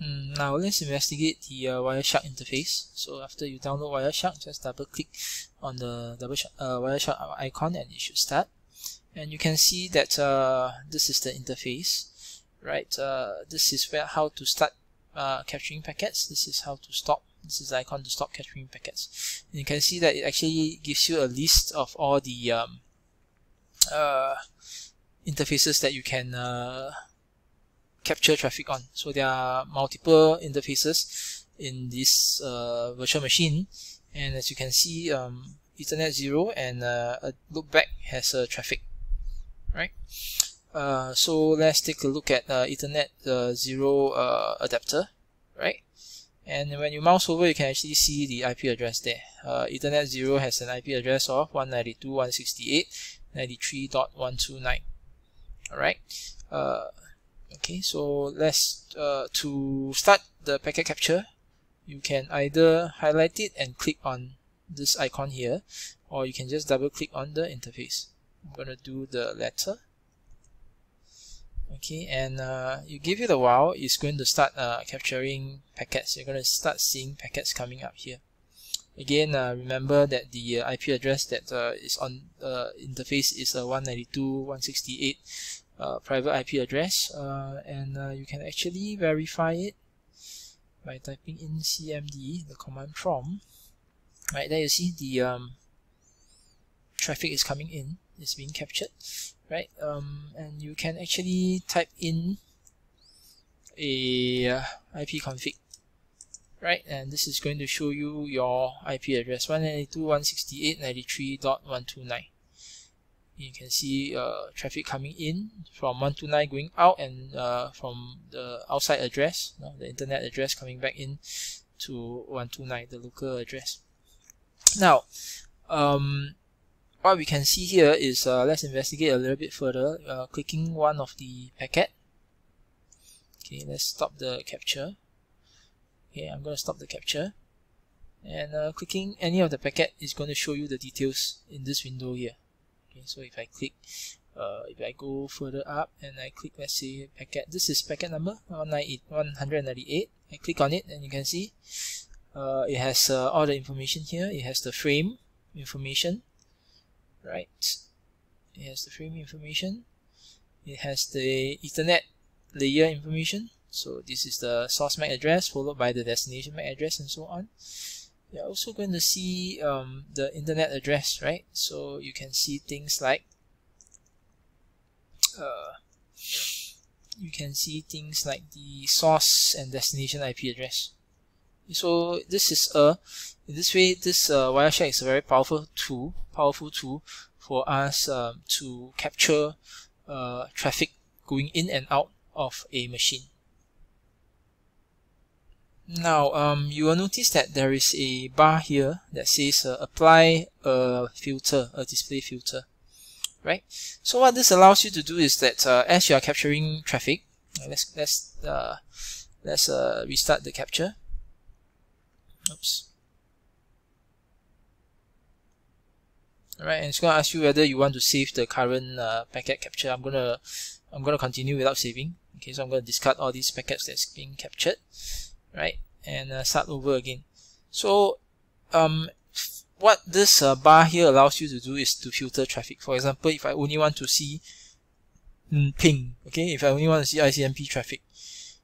Mm, now let's investigate the uh, Wireshark interface. So after you download Wireshark, just double click on the double uh, Wireshark icon and it should start. And you can see that uh, this is the interface, right? Uh, this is where how to start uh, capturing packets. This is how to stop. This is the icon to stop capturing packets. And you can see that it actually gives you a list of all the um, uh, interfaces that you can capture traffic on. So there are multiple interfaces in this uh, virtual machine. And as you can see um, Ethernet 0 and uh, a loopback has a traffic right? Uh, so let's take a look at uh, Ethernet uh, 0 uh, adapter right? And when you mouse over you can actually see the IP address there. Uh, Ethernet 0 has an IP address of 192.168.93.129 alright okay so let's uh, to start the packet capture you can either highlight it and click on this icon here or you can just double click on the interface. I'm gonna do the latter. Okay and uh, you give it a while it's going to start uh, capturing packets. You're going to start seeing packets coming up here. Again uh, remember that the uh, IP address that uh, is on the interface is a 192.168 uh, private IP address uh, and uh, you can actually verify it by typing in cmd the command prompt. Right there you see the um, traffic is coming in it's being captured right? Um, and you can actually type in a uh, IP config right? And this is going to show you your IP address 192.168.93.129 you can see uh, traffic coming in from 129 going out and uh, from the outside address, the internet address coming back in to 129, the local address. Now, um, what we can see here is, uh, let's investigate a little bit further, uh, clicking one of the packet. Okay, let's stop the capture. Okay, I'm going to stop the capture. And uh, clicking any of the packet is going to show you the details in this window here okay so if I click uh, if I go further up and I click let's say packet this is packet number 198 I click on it and you can see uh, it has uh, all the information here. It has the frame information right? It has the frame information. It has the ethernet layer information. So this is the source MAC address followed by the destination MAC address and so on you're also going to see um, the internet address, right? So you can see things like uh, you can see things like the source and destination IP address. So this is a in this way this uh, Wireshark is a very powerful tool, powerful tool for us um, to capture uh, traffic going in and out of a machine. Now, um, you will notice that there is a bar here that says uh, apply a filter, a display filter, right? So what this allows you to do is that uh, as you are capturing traffic, uh, let's let's uh, let's uh, restart the capture. Oops. Alright, and it's to ask you whether you want to save the current uh, packet capture. I'm gonna I'm gonna continue without saving. Okay, so I'm gonna discard all these packets that's being captured right? And uh, start over again. So um, what this uh, bar here allows you to do is to filter traffic. For example if I only want to see mm, ping okay? If I only want to see ICMP traffic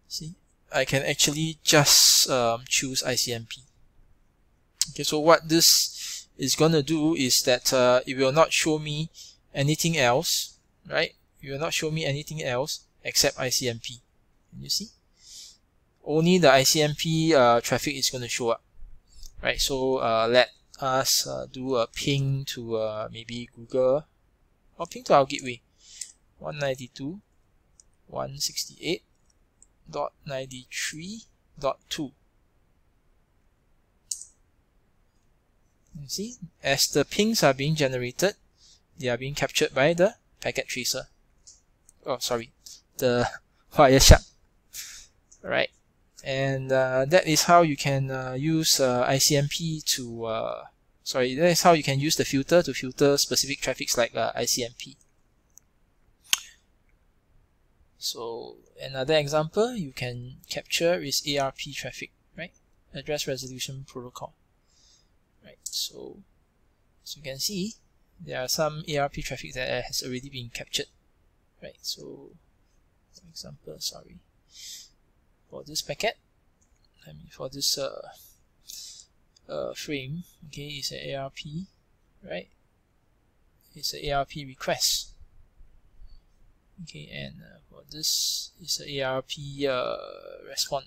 see I can actually just um, choose ICMP okay so what this is gonna do is that uh, it will not show me anything else right? It will not show me anything else except ICMP Can you see only the ICMP uh, traffic is going to show up right? So uh, let us uh, do a ping to uh, maybe Google. Or ping to our gateway. 192.168.93.2 you see as the pings are being generated they are being captured by the packet tracer. Oh sorry the Wireshark right and uh, that is how you can uh, use uh, ICMP to uh, sorry that is how you can use the filter to filter specific traffics like uh, ICMP So another example you can capture is ARP traffic, right? Address Resolution Protocol. Right, so as you can see, there are some ARP traffic that has already been captured. Right, so for example, sorry, for this packet, I mean for this uh, uh, frame, okay, it's an ARP, right? It's an ARP request. Okay, and uh, for this is an ARP uh, response.